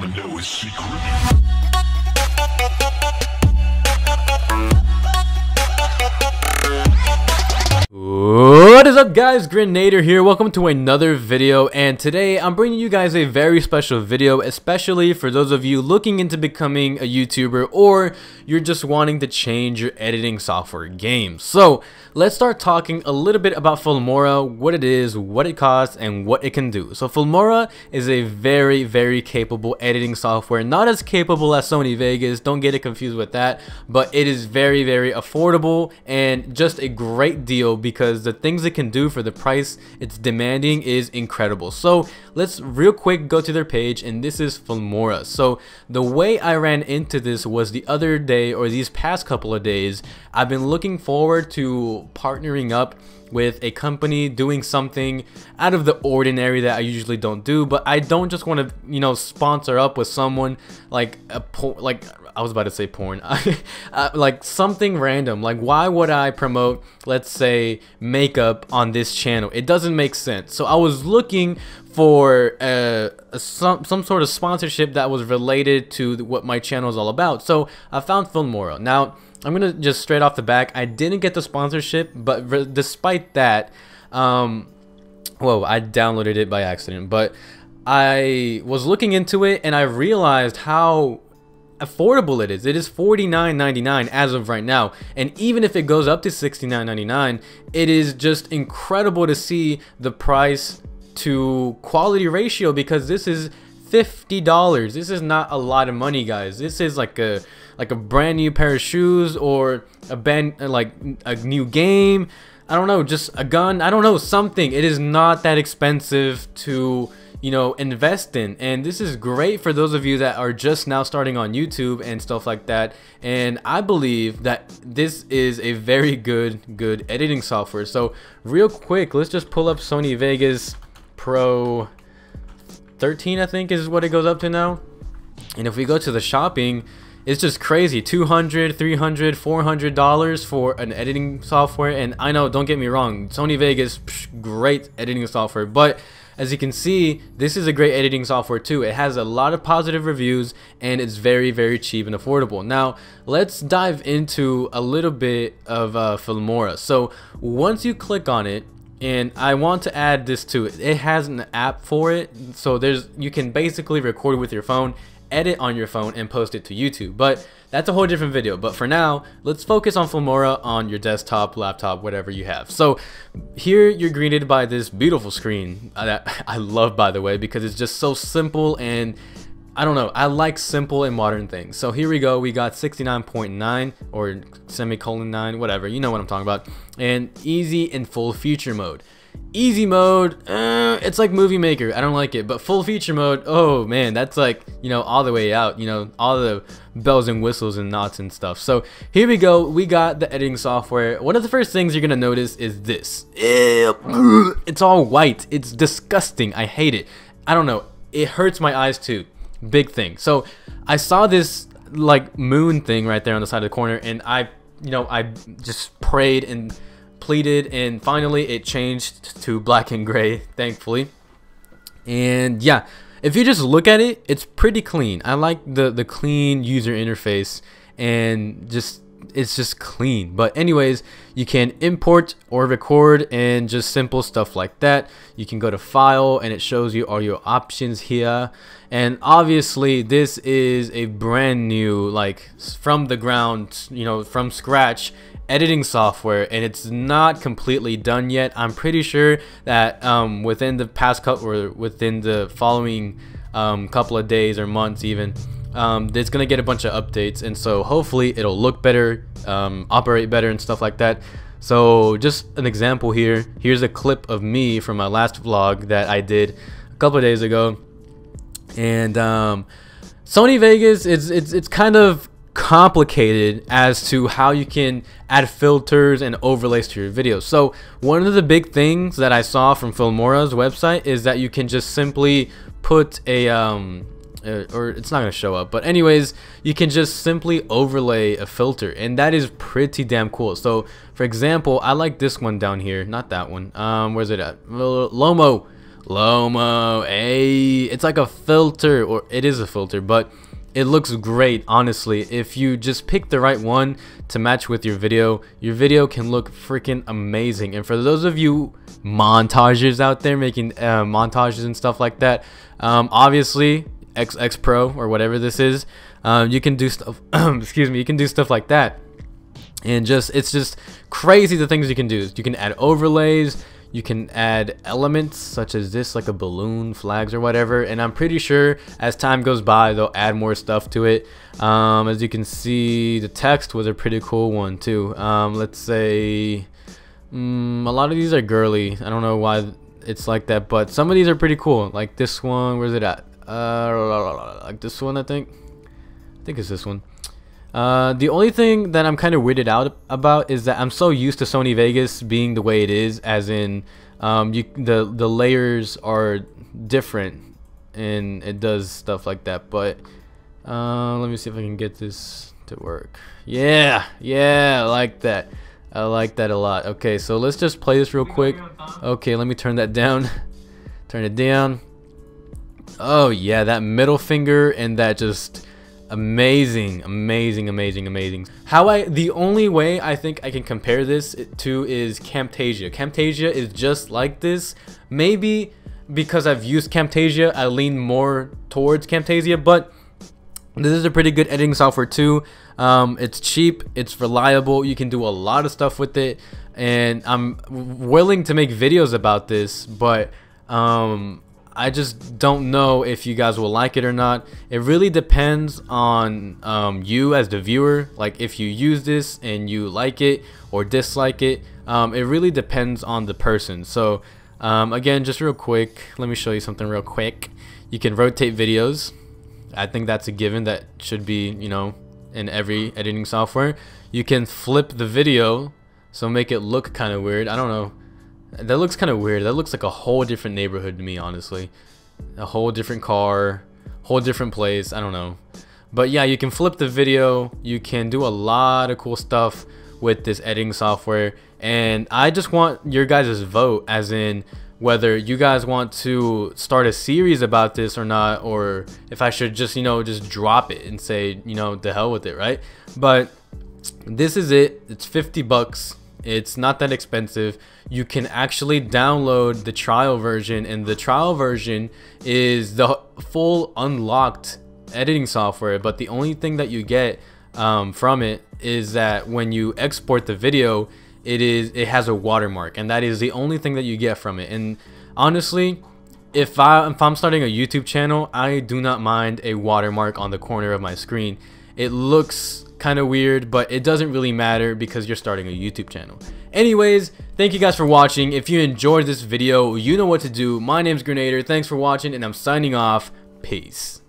wanna know his secret? Up guys, Grenader here, welcome to another video and today I'm bringing you guys a very special video especially for those of you looking into becoming a YouTuber or you're just wanting to change your editing software game. So let's start talking a little bit about Filmora, what it is, what it costs, and what it can do. So Filmora is a very very capable editing software, not as capable as Sony Vegas, don't get it confused with that, but it is very very affordable and just a great deal because the things it can do for the price it's demanding is incredible. So let's real quick go to their page and this is Filmora. So the way I ran into this was the other day or these past couple of days I've been looking forward to partnering up with a company doing something out of the ordinary that I usually don't do but I don't just want to you know sponsor up with someone like a like I was about to say porn. Uh, like something random. Like why would I promote let's say makeup on this channel? It doesn't make sense. So I was looking for uh, some some sort of sponsorship that was related to what my channel is all about. So I found Filmora now I'm gonna just straight off the back. I didn't get the sponsorship, but despite that, um, whoa, I downloaded it by accident. But I was looking into it and I realized how affordable it is. It is $49.99 as of right now. And even if it goes up to $69.99, it is just incredible to see the price to quality ratio because this is $50. This is not a lot of money, guys. This is like a like a brand new pair of shoes or a band like a new game. I don't know, just a gun. I don't know, something. It is not that expensive to you know invest in. And this is great for those of you that are just now starting on YouTube and stuff like that. And I believe that this is a very good good editing software. So real quick let's just pull up Sony Vegas Pro 13 I think is what it goes up to now. And if we go to the shopping it's just crazy. 200 300 400 dollars for an editing software. And i know don't get me wrong sony vegas psh, great editing software. But as you can see this is a great editing software too. It has a lot of positive reviews and it's very very cheap and affordable. Now let's dive into a little bit of uh, filmora. So once you click on it and I want to add this to it. It has an app for it, so there's you can basically record with your phone edit on your phone and post it to YouTube. But that's a whole different video. But for now, let's focus on Filmora on your desktop, laptop, whatever you have. So here you're greeted by this beautiful screen uh, that I love, by the way, because it's just so simple and I don't know. I like simple and modern things. So here we go. We got 69.9 or semicolon 9, whatever. You know what I'm talking about. And easy and full feature mode. Easy mode, uh, it's like Movie Maker. I don't like it. But full feature mode, oh man, that's like, you know, all the way out. You know, all the bells and whistles and knots and stuff. So here we go. We got the editing software. One of the first things you're going to notice is this. It's all white. It's disgusting. I hate it. I don't know. It hurts my eyes too. Big thing. So I saw this like moon thing right there on the side of the corner and I, you know, I just prayed and pleated and finally it changed to black and gray thankfully. And yeah if you just look at it it's pretty clean. I like the the clean user interface and just it's just clean. But anyways you can import or record and just simple stuff like that. You can go to file and it shows you all your options here. And obviously this is a brand new like from the ground you know from scratch editing software and it's not completely done yet. I'm pretty sure that um, within the past couple or within the following um, couple of days or months even, um, it's gonna get a bunch of updates and so hopefully it'll look better, um, operate better and stuff like that. So just an example here. Here's a clip of me from my last vlog that I did a couple of days ago, and um, Sony Vegas it's it's it's kind of complicated as to how you can add filters and overlays to your videos. So one of the big things that I saw from Filmora's website is that you can just simply put a um or it's not gonna show up but anyways you can just simply overlay a filter and that is pretty damn cool. So for example I like this one down here not that one. Um where's it at? Lomo. Lomo, hey, it's like a filter, or it is a filter, but it looks great, honestly. If you just pick the right one to match with your video, your video can look freaking amazing. And for those of you montages out there making uh, montages and stuff like that, um, obviously, X, X Pro or whatever this is, um, you can do stuff, excuse me, you can do stuff like that. And just, it's just crazy the things you can do. You can add overlays, you can add elements such as this like a balloon flags or whatever. And i'm pretty sure as time goes by they'll add more stuff to it. Um, as you can see the text was a pretty cool one too. Um, let's say um, a lot of these are girly. I don't know why it's like that but some of these are pretty cool. Like this one where's it at? Uh, like this one i think. I think it's this one uh, the only thing that I'm kind of weirded out about is that I'm so used to Sony Vegas being the way it is, as in um, you, the the layers are different and it does stuff like that. But uh, let me see if I can get this to work. Yeah, yeah, I like that. I like that a lot. Okay, so let's just play this real quick. Okay, let me turn that down. turn it down. Oh yeah, that middle finger and that just amazing amazing amazing amazing. How i the only way i think i can compare this to is camtasia. Camtasia is just like this. Maybe because i've used camtasia i lean more towards camtasia but this is a pretty good editing software too. Um, it's cheap it's reliable you can do a lot of stuff with it and i'm willing to make videos about this but um, I just don't know if you guys will like it or not. It really depends on um, you as the viewer. Like if you use this and you like it or dislike it, um, it really depends on the person. So um, again, just real quick, let me show you something real quick. You can rotate videos. I think that's a given that should be, you know, in every editing software. You can flip the video, so make it look kind of weird. I don't know. That looks kind of weird. That looks like a whole different neighborhood to me, honestly. A whole different car, whole different place. I don't know. But yeah, you can flip the video. You can do a lot of cool stuff with this editing software. And I just want your guys' vote, as in whether you guys want to start a series about this or not, or if I should just, you know, just drop it and say, you know, the hell with it, right? But this is it. It's 50 bucks it's not that expensive. You can actually download the trial version, and the trial version is the full unlocked editing software. But the only thing that you get um, from it is that when you export the video, it is it has a watermark, and that is the only thing that you get from it. And honestly, if I if I'm starting a YouTube channel, I do not mind a watermark on the corner of my screen. It looks kind of weird, but it doesn't really matter because you're starting a YouTube channel. Anyways, thank you guys for watching. If you enjoyed this video, you know what to do. My name's Grenader. Thanks for watching, and I'm signing off. Peace.